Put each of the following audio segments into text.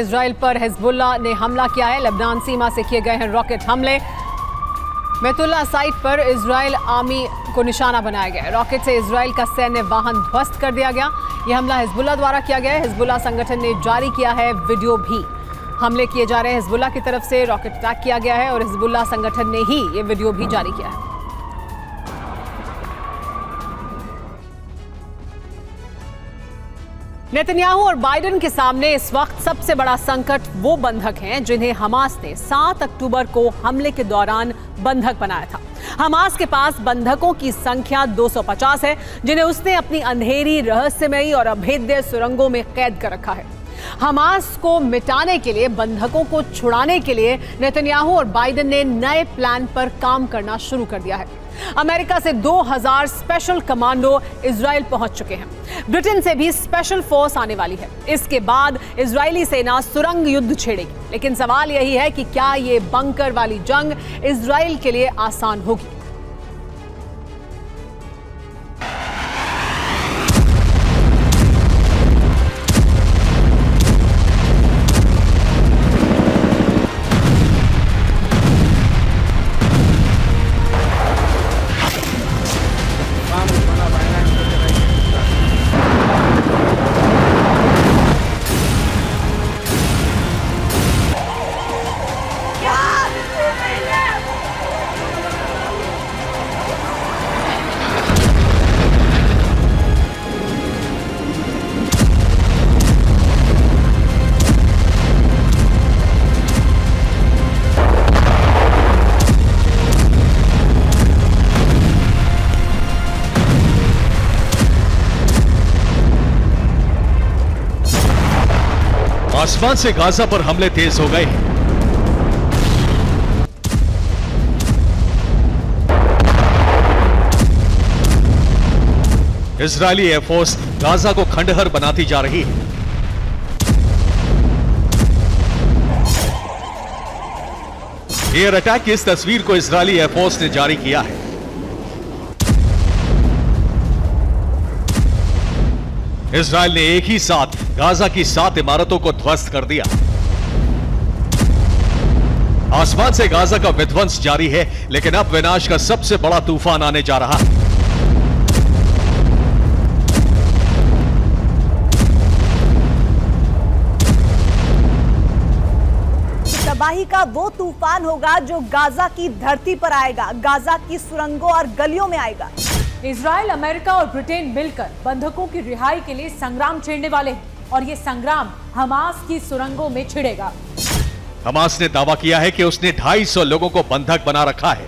Israel पर Hezbollah ने हमला किया है। लेबनान सीमा से किए गए हैं रॉकेट हमले। मैतुल्ला साइट पर इसराइल आर्मी को निशाना बनाया गया रॉकेट से इसराइल का सैन्य वाहन ध्वस्त कर दिया गया। यह हमला हिजबुल्ला द्वारा किया गया है। हिजबुल्ला संगठन ने जारी किया है वीडियो भी। हमले किए जा रहे हैं हिजबुल्ला की तरफ़ से। रॉकेट अटैक किया गया है और हिजबुल्ला संगठन ने ही ये वीडियो भी जारी किया है। नेतन्याहू और बाइडेन के सामने इस वक्त सबसे बड़ा संकट वो बंधक हैं जिन्हें हमास ने 7 अक्टूबर को हमले के दौरान बंधक बनाया था। हमास के पास बंधकों की संख्या 250 है, जिन्हें उसने अपनी अंधेरी रहस्यमयी और अभेद्य सुरंगों में कैद कर रखा है। हमास को मिटाने के लिए, बंधकों को छुड़ाने के लिए नेतन्याहू और बाइडेन ने नए प्लान पर काम करना शुरू कर दिया है। अमेरिका से 2000 स्पेशल कमांडो इसराइल पहुँच चुके हैं। ब्रिटेन से भी स्पेशल फोर्स आने वाली है। इसके बाद इजरायली सेना सुरंग युद्ध छेड़ेगी। लेकिन सवाल यही है कि क्या ये बंकर वाली जंग इसराइल के लिए आसान होगी? आसमान से गाजा पर हमले तेज हो गए। हैं इजरायली एयरफोर्स गाजा को खंडहर बनाती जा रही है। एयर अटैक की इस तस्वीर को इजरायली एयरफोर्स ने जारी किया है। इसराइल ने एक ही साथ गाजा की सात इमारतों को ध्वस्त कर दिया। आसमान से गाजा का विध्वंस जारी है, लेकिन अब विनाश का सबसे बड़ा तूफ़ान आने जा रहा। है तबाही का वो तूफ़ान होगा जो गाजा की धरती पर आएगा, गाजा की सुरंगों और गलियों में आएगा। इसराइल अमेरिका और ब्रिटेन मिलकर बंधकों की रिहाई के लिए संग्राम छेड़ने वाले हैं और ये संग्राम हमास की सुरंगों में छिड़ेगा हमास ने दावा किया है कि उसने 250 लोगों को बंधक बना रखा है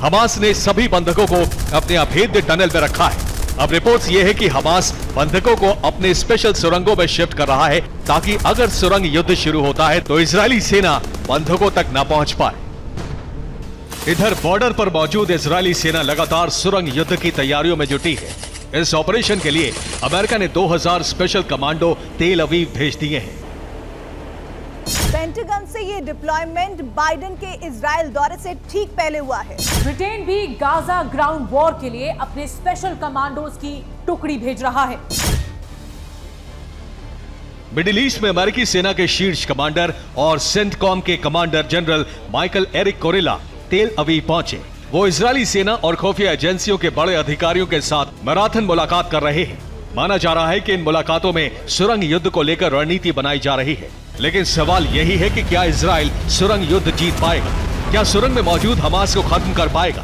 हमास ने सभी बंधकों को अपने अभेद्य टनल में रखा है अब रिपोर्ट्स ये है कि हमास बंधकों को अपने स्पेशल सुरंगों में शिफ्ट कर रहा है ताकि अगर सुरंग युद्ध शुरू होता है तो इसराइली सेना बंधकों तक न पहुँच पाए। इधर बॉर्डर पर मौजूद इसराइली सेना लगातार सुरंग युद्ध की तैयारियों में जुटी है। इस ऑपरेशन के लिए अमेरिका ने 2000 स्पेशल कमांडो तेल अवीव भेज दिए हैं। पेंटागन से ये डिप्लॉयमेंट बाइडेन के इसराइल दौरे से ठीक पहले हुआ है। ब्रिटेन भी गाजा ग्राउंड वॉर के लिए अपने स्पेशल कमांडोज की टुकड़ी भेज रहा है। मिडिल ईस्ट में अमेरिकी सेना के शीर्ष कमांडर और सेंटकॉम के कमांडर जनरल माइकल एरिक कोरेला तेल अवीव पहुँचे। वो इजरायली सेना और खुफिया एजेंसियों के बड़े अधिकारियों के साथ मैराथन मुलाकात कर रहे हैं। माना जा रहा है कि इन मुलाकातों में सुरंग युद्ध को लेकर रणनीति बनाई जा रही है। लेकिन सवाल यही है कि क्या इसराइल सुरंग युद्ध जीत पाएगा? क्या सुरंग में मौजूद हमास को खत्म कर पाएगा?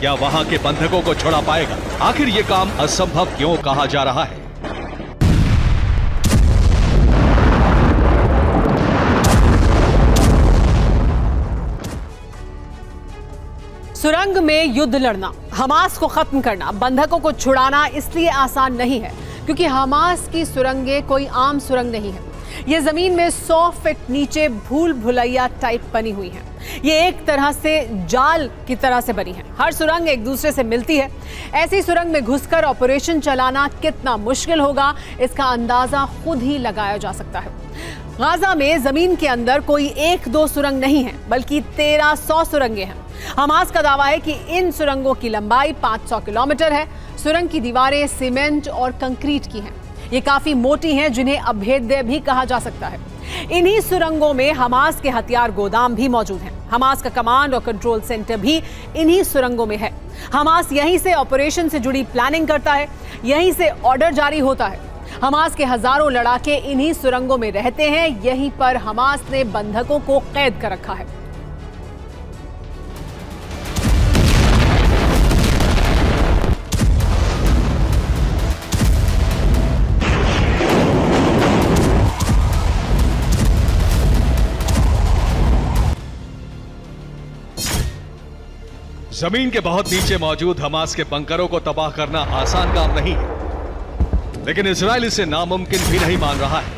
क्या वहाँ के बंधकों को छोड़ा पाएगा? आखिर ये काम असंभव क्यों कहा जा रहा है? सुरंग में युद्ध लड़ना, हमास को खत्म करना, बंधकों को छुड़ाना इसलिए आसान नहीं है, क्योंकि हमास की सुरंगें कोई आम सुरंग नहीं है। ये ज़मीन में 100 फीट नीचे भूल भुलैया टाइप बनी हुई है। ये एक तरह से जाल की तरह से बनी है। हर सुरंग एक दूसरे से मिलती है। ऐसी सुरंग में घुसकर ऑपरेशन चलाना कितना मुश्किल होगा, इसका अंदाज़ा खुद ही लगाया जा सकता है। गाजा में ज़मीन के अंदर कोई एक दो सुरंग नहीं है, बल्कि तेरह सौ सुरंगें हैं। हमास का दावा है कि इन सुरंगों की लंबाई 500 किलोमीटर है। सुरंग की दीवारें सीमेंट और कंक्रीट की हैं। ये काफ़ी मोटी हैं, जिन्हें अभेद्य भी कहा जा सकता है। इन्हीं सुरंगों में हमास के हथियार गोदाम भी मौजूद हैं। हमास का कमांड और कंट्रोल सेंटर भी इन्हीं सुरंगों में है। हमास यहीं से ऑपरेशन से जुड़ी प्लानिंग करता है, यहीं से ऑर्डर जारी होता है। हमास के हज़ारों लड़ाके इन्हीं सुरंगों में रहते हैं, यहीं पर हमास ने बंधकों को कैद कर रखा है। ज़मीन के बहुत नीचे मौजूद हमास के बंकरों को तबाह करना आसान काम नहीं है। लेकिन इसराइल इसे नामुमकिन भी नहीं मान रहा है।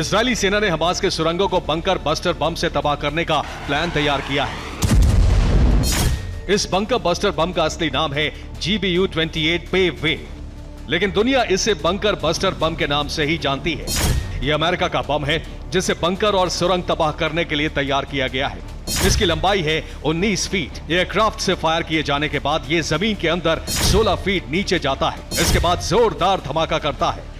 इसराइली सेना ने हमास के सुरंगों को बंकर बस्टर बम से तबाह करने का प्लान तैयार किया है। इस बंकर बस्टर बम का असली नाम है जीबीयू 28 पे वे लेकिन दुनिया इसे बंकर बस्टर बम के नाम से ही जानती है। यह अमेरिका का बम है, जिसे बंकर और सुरंग तबाह करने के लिए तैयार किया गया है। इसकी लंबाई है 19 फीट। एयरक्राफ्ट से फायर किए जाने के बाद यह ज़मीन के अंदर 16 फीट नीचे जाता है। इसके बाद जोरदार धमाका करता है।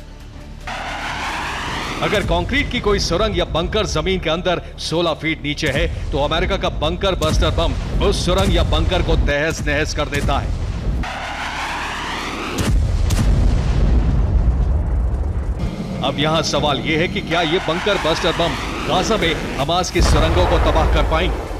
अगर कंक्रीट की कोई सुरंग या बंकर ज़मीन के अंदर 16 फीट नीचे है तो अमेरिका का बंकर बस्टर बम उस सुरंग या बंकर को तहस नहस कर देता है। अब यहाँ सवाल ये है कि क्या ये बंकर बस्टर बम गाजा में हमास की सुरंगों को तबाह कर पाएँगे?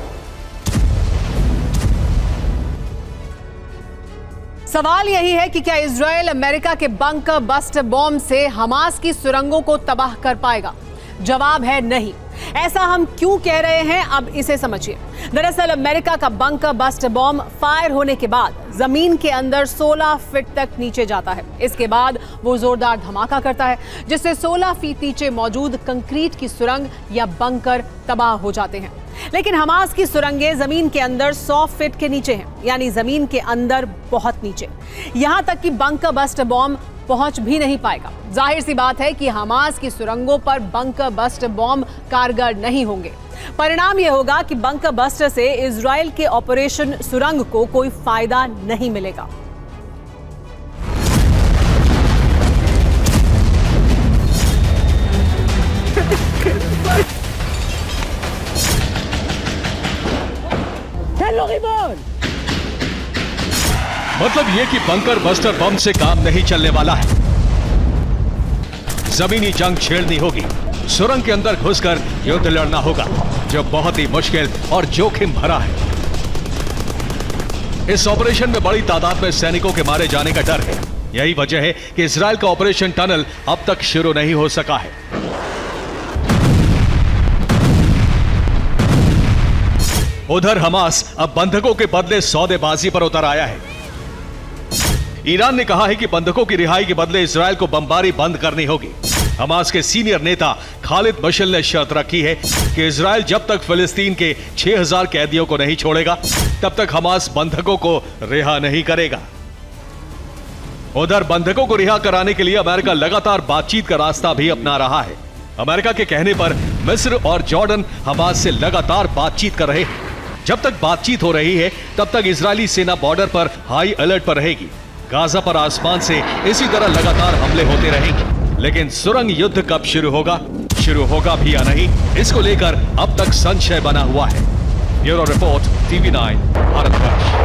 सवाल यही है कि क्या इसराइल अमेरिका के बंकर बस्ट बॉम्ब से हमास की सुरंगों को तबाह कर पाएगा? जवाब है नहीं। ऐसा हम क्यों कह रहे हैं? अब इसे समझिए। दरअसल अमेरिका का बंकर बस्ट बॉम्ब फायर होने के बाद ज़मीन के अंदर 16 फीट तक नीचे जाता है। इसके बाद वो जोरदार धमाका करता है, जिससे 16 फीट नीचे मौजूद कंक्रीट की सुरंग या बंकर तबाह हो जाते हैं। लेकिन हमास की सुरंगें ज़मीन के अंदर 100 फीट के नीचे हैं, यानी ज़मीन के अंदर बहुत नीचे। यहाँ तक कि बंकर बस्ट बॉम्ब पहुँच भी नहीं पाएगा। ज़ाहिर सी बात है कि हमास की सुरंगों पर बंकर बस्ट बॉम्ब कारगर नहीं होंगे। परिणाम यह होगा कि बंकर बस्टर से इसराइल के ऑपरेशन सुरंग को कोई फ़ायदा नहीं मिलेगा। मतलब ये कि बंकर बस्टर बम से काम नहीं चलने वाला है। जमीनी जंग छेड़नी होगी। सुरंग के अंदर घुसकर युद्ध लड़ना होगा, जो बहुत ही मुश्किल और जोखिम भरा है। इस ऑपरेशन में बड़ी तादाद में सैनिकों के मारे जाने का डर है। यही वजह है कि इसराइल का ऑपरेशन टनल अब तक शुरू नहीं हो सका है। उधर हमास अब बंधकों के बदले सौदेबाजी पर उतर आया है। ईरान ने कहा है कि बंधकों की रिहाई के बदले इसराइल को बमबारी बंद करनी होगी। हमास के सीनियर नेता खालिद मशल ने शर्त रखी है कि इसराइल जब तक फिलिस्तीन के 6000 कैदियों को नहीं छोड़ेगा, तब तक हमास बंधकों को रिहा नहीं करेगा। उधर बंधकों को रिहा कराने के लिए अमेरिका लगातार बातचीत का रास्ता भी अपना रहा है। अमेरिका के कहने पर मिस्र और जॉर्डन हमास से लगातार बातचीत कर रहे हैं। जब तक बातचीत हो रही है, तब तक इजरायली सेना बॉर्डर पर हाई अलर्ट पर रहेगी। गाजा पर आसमान से इसी तरह लगातार हमले होते रहेंगे। लेकिन सुरंग युद्ध कब शुरू होगा? शुरू होगा भी या नहीं? इसको लेकर अब तक संशय बना हुआ है। Bureau report, TV nine Bharatvarsh